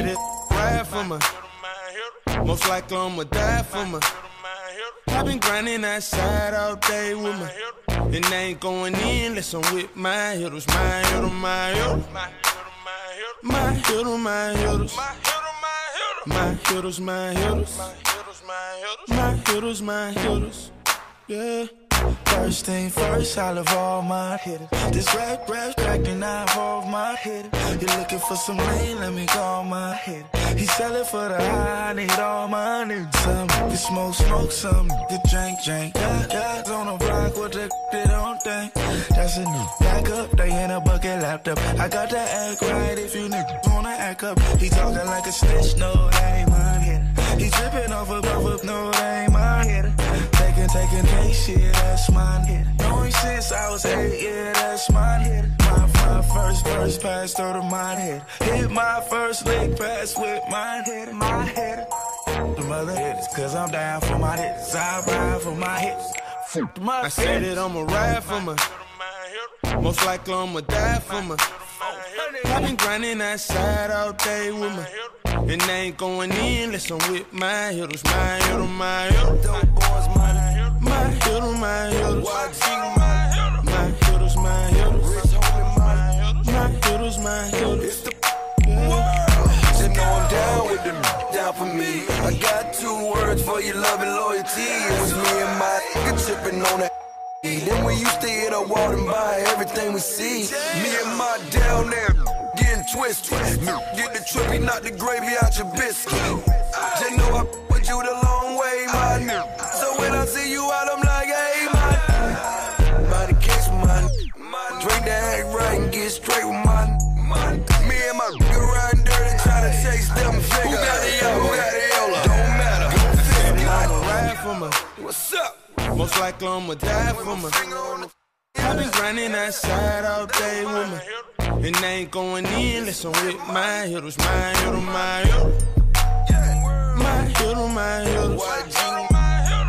say this ride for me. Most likely I'ma die for me. I've been grinding outside all day with me. And I ain't going in unless I'm with my hitters, my hitters, my hitters. My hitters, my hitters. My hitters, my hitters. My hitters, my hitters. Yeah. First thing first, I love all my hitters. This rap, rap, cracking, I involve my hitter. You looking for some lean, let me call my hitter. He sellin' for the high, I need all my niggas. Some get smoke, smoke, some get drink, drink. Got guys on the block with the they don't think. That's a new backup, they in a bucket laptop. I got to act right if you niggas wanna act up. He talking like a snitch, no, that ain't my hitter. He tripping off a buff up, no, that ain't my hitter. Taking, taking case, yeah, that's my hitter. Knowing since I was eight, yeah, that's my hitter. My, my first verse pass through to my head. Hit my first leg pass with my head, my head. The mother hitters, cause I'm down for my hitters. I ride for my my I say that I'ma ride for me. Most likely I'ma die for me. I've been grinding outside all day with me. And I ain't going in unless I'm with my hitters, my hitters, my hitters. Dope boys, my My hitters, my hitters. My My hitters, my hitters. Rich homie, my My hitters, my hitters. It's the Just know I'm down with them, down for me. I got two words for your love and loyalty. It was me and my nigga tripping on that. Then we used to hit a wall and buy everything we see. Me and my down there twisted. Get the trippy, not the gravy out your biscuit. Just know I put you the long way, my nigga. So when I see you out, I'm like, hey, my Body case, my Drink that act right and get straight with my Me and my nigga riding dirty, trying to chase them figures. Who got the yellow? Who got the yellow? Don't matter. I'ma ride for me. What's up? Most likely I'ma die for me. I've been grinding outside all day with me. And I ain't going in unless I'm with my hitters, my hitters, my hitters. My hitters, my hitters.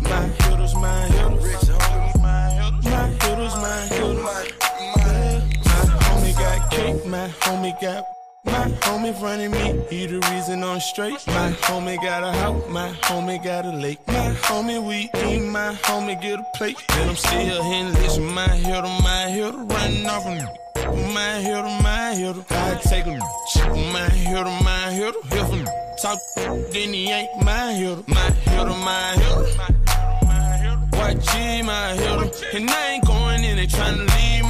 My hitters, my hitters. My hitters, my hitters. My homie got cake, my homie got. My homie running me, he the reason I'm straight. My homie got a house, my homie got a lake. My homie we eat, my homie get a plate. And I'm still hitting listen, my hitter, my hitter, running off on my hitter, my hitter. I take him, my hitter, my hitter. If him talk, then he ain't my hitter. My hitter, my hitter. Watch my hitter. And I ain't going in and trying to leave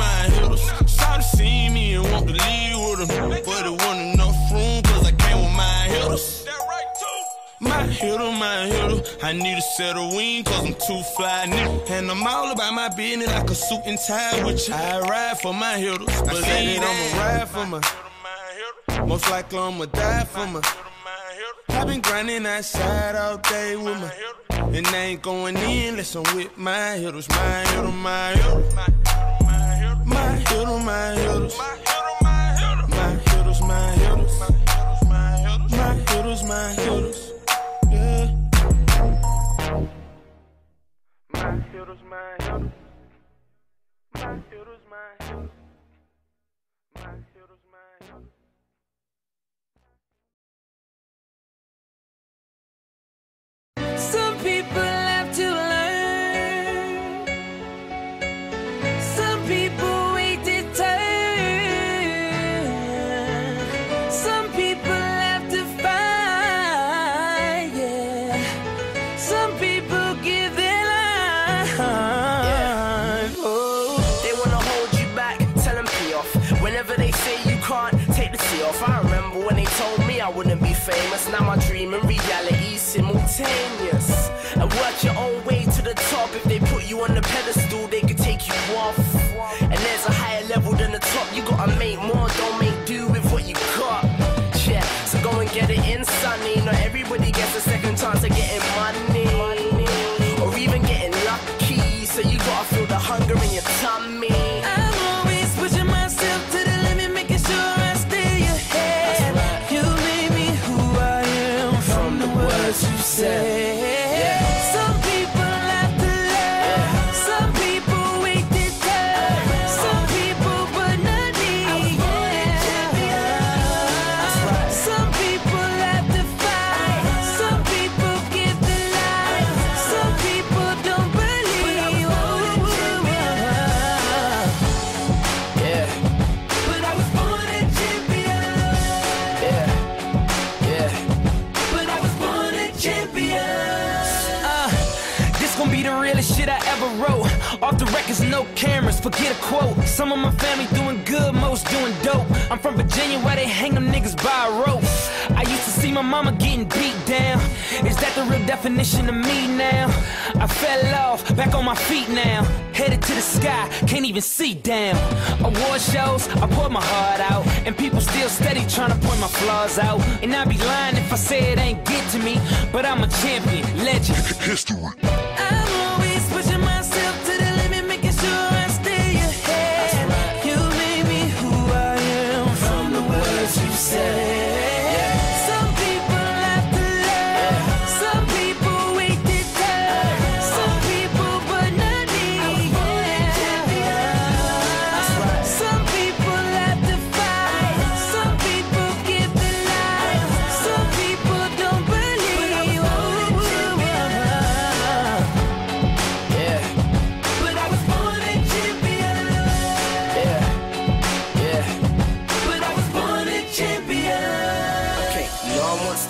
need a set of wings cause I'm too fly nigga. And I'm all about my business like a suit and tie with you. I ride for my hitters. Believe that I'ma ride for my Most likely I'ma die for my I've been grinding outside all day with me. And I ain't going in unless I'm with my hitters, my hitters, my hitters. My hitters, my hitters. My hitters, my hitters. My hitters, my hitters. Yeah. My hitters, my. My hitters, my hitters. My hitters, my famous. Now my dream and reality simultaneous. And work your own way to the top. If they put you on the pedestal, they could take you off. And there's a higher level than the top. You gotta make more, don't make records, no cameras, forget a quote. Some of my family doing good, most doing dope. I'm from Virginia where they hang them niggas by a rope. I used to see my mama getting beat down. Is that the real definition of me now? I fell off, back on my feet now. Headed to the sky, can't even see down. Award shows, I poured my heart out. And people still steady trying to point my flaws out. And I'd be lying if I say it ain't get to me. But I'm a champion, legend. History.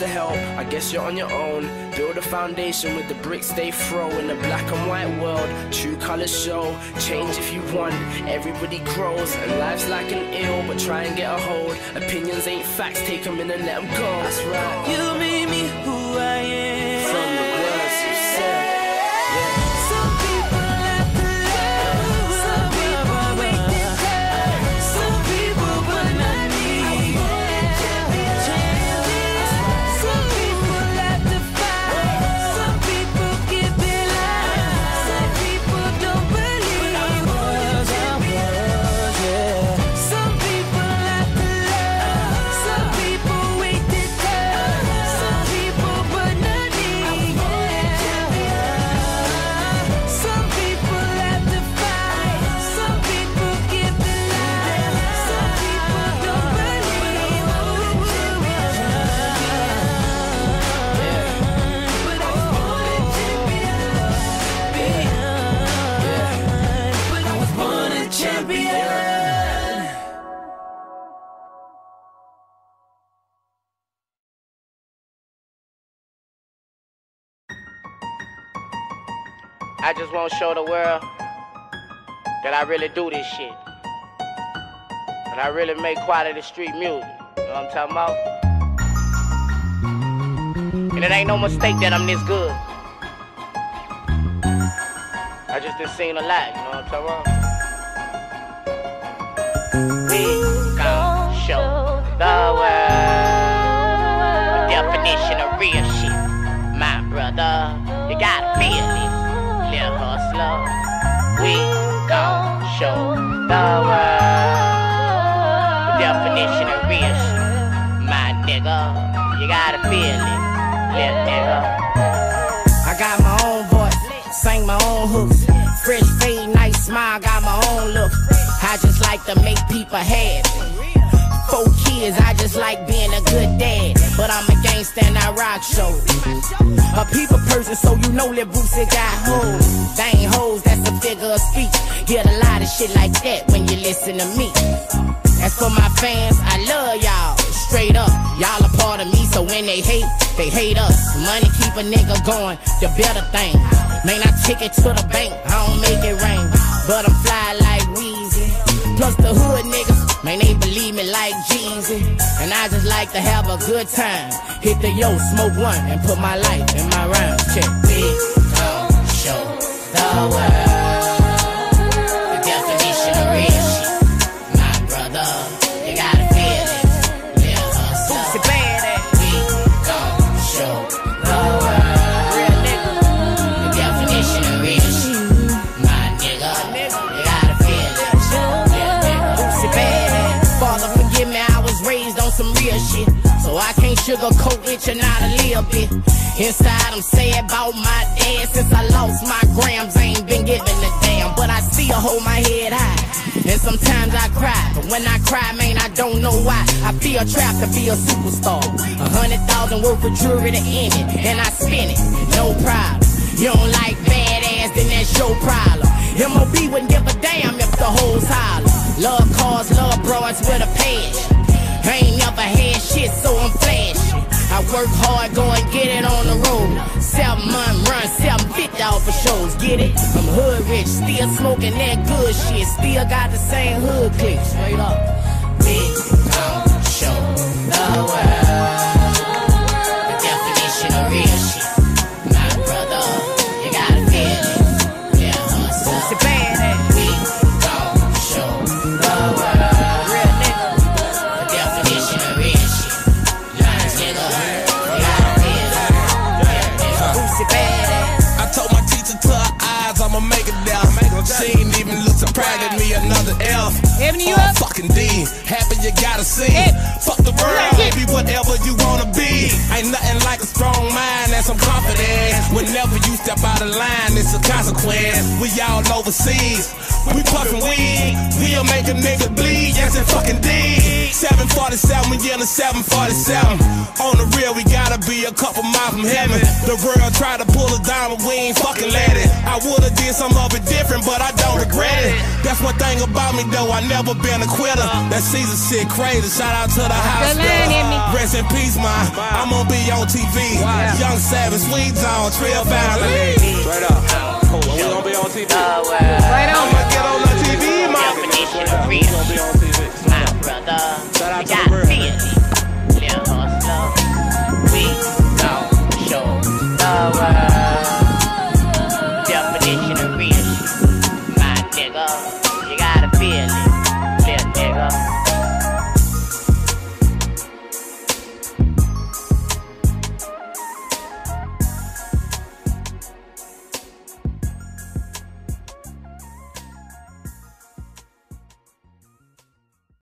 To help. I guess you're on your own. Build a foundation with the bricks they throw in a black and white world. True colors show. Change if you want. Everybody grows, and life's like an ill, but try and get a hold. Opinions ain't facts. Take them in and let them go. That's right. You made me who I just want to show the world that I really do this shit. That I really make quality street music. You know what I'm talking about? And it ain't no mistake that I'm this good. I just done seen a lot, you know what I'm talking about? We gon' show the world the definition to make people happy. Four kids, I just like being a good dad. But I'm a gangster and I rock shows. A people person, so you know Lil Boosie got hoes. They ain't hoes, that's a figure of speech. Get a lot of shit like that when you listen to me. As for my fans, I love y'all. Straight up, y'all a part of me, so when they hate, they hate us. Money keep a nigga going, the better thing. Man, I take it to the bank, I don't make it rain. But I'm fly like. Plus the hood niggas, man, they believe me like Jeezy. And I just like to have a good time. Hit the yo, smoke one, and put my life in my rhyme. Check. Big gon' show the world sugarcoat it, you're not a little bit. Inside, I'm sad about my dad. Since I lost my grams, ain't been giving a damn. But I still hold my head high. And sometimes I cry. But when I cry, man, I don't know why. I feel trapped to be a superstar. A hundred thousand worth of jewelry to end it. And I spin it, no problem. You don't like badass, then that's your problem. MOB wouldn't give a damn if the hoes holler. Love cars, love broads with a passion. I ain't never had shit, so I'm flashy. I work hard, go and get it on the road. Seven month run, seven fifty off for shows. get it? I'm hood rich, still smoking that good shit. Still got the same hood click, straight up. Big gon' show the world another Ebony, you Oh, up? fucking D. Happy you gotta see. Fuck the world, baby, whatever you wanna be. Ain't nothing like a strong mind and some confidence. Whenever you step out of line, it's a consequence. We all overseas. We puffin' weed, we'll make a nigga bleed. Yes, and fucking D. 747, we in a 747. On the real, we gotta be a couple miles from heaven. The world try to pull a down, but we ain't fucking let it. I would've did some of it different, but I don't regret it. That's one thing about me, though, I never been a quitter. That Caesar shit crazy. Shout out to the Good line, hospital. Rest in peace, man. I'm gonna be on TV. Young Savage, Sweet Zone, Trill Valley. Straight up. Cool. We gonna be on TV. Right on. Real. My brother, Shout out